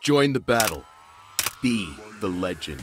Join the battle. Be the legend.